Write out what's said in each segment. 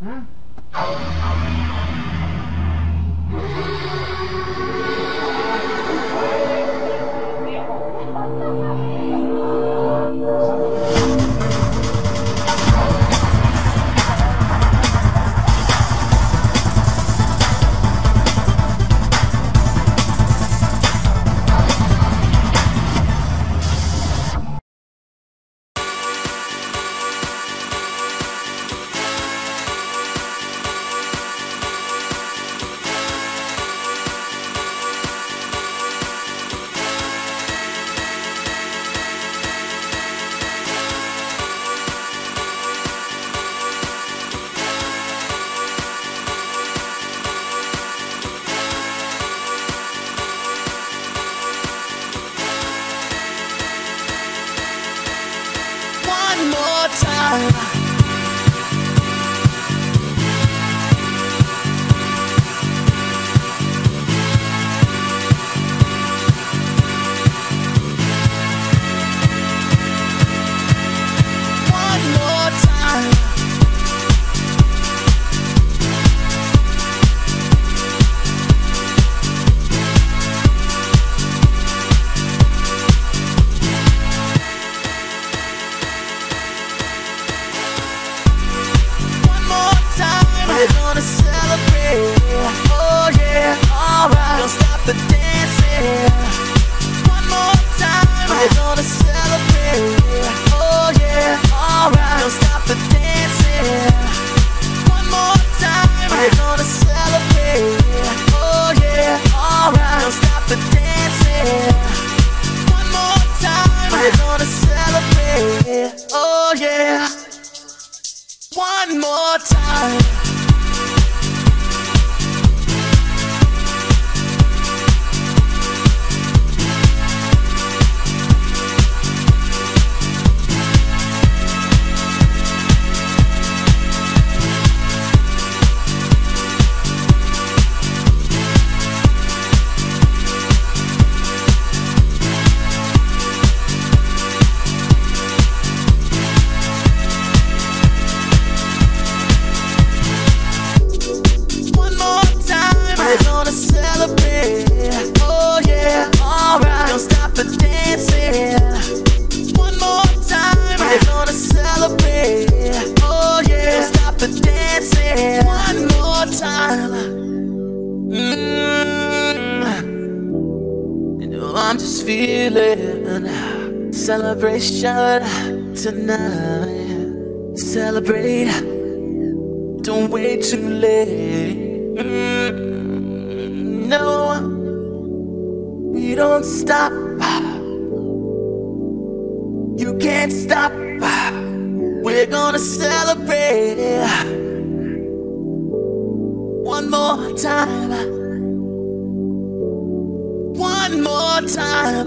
One more time. The dancing. One more time, we're gonna celebrate. Oh yeah, alright. Don't stop the dancing. One more time, we're gonna celebrate. Oh yeah, alright. Don't stop the dancing. One more time, we're gonna celebrate. Oh yeah. One more time. Time. Mm. Know I'm just feeling celebration tonight. Celebrate. Don't wait too late. Mm, no, we don't stop. You can't stop. We're gonna celebrate one more time. One more time.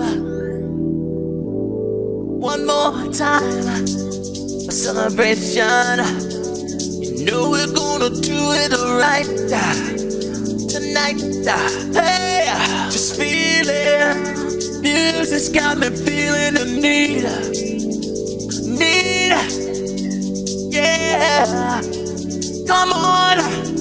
One more time. A celebration. You know we're gonna do it right tonight. Hey, just feeling. Music's got me feeling the need. Need. Yeah. Come on.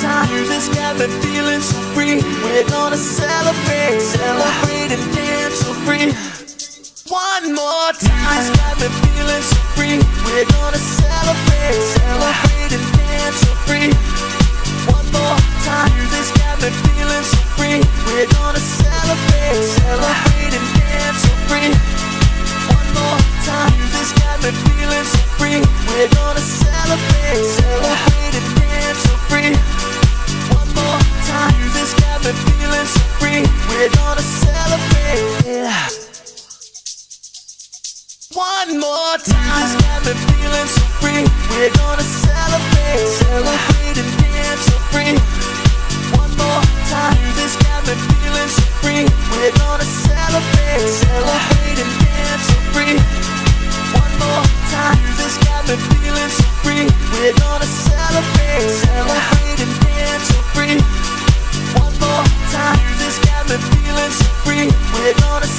Time. Music's got me feeling so free. We're gonna celebrate. Celebrate and dance so free. One more time. Music's got me feeling so free. We're gonna celebrate. Celebrate and dance so free. One more time. Music's got me feeling so free. We're gonna celebrate. Celebrate and more got me feeling so free. We're gonna celebrate, celebrate and dance so free. One more time, music's got me feeling so free. We're gonna celebrate, celebrate and dance so free. One more time, music's got me feeling so free. We're gonna celebrate, celebrate and dance so free. One more time, music's got me feeling so free. We're gonna